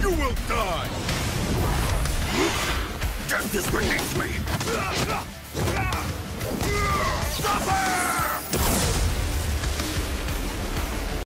You will die! Death is me! Suffer!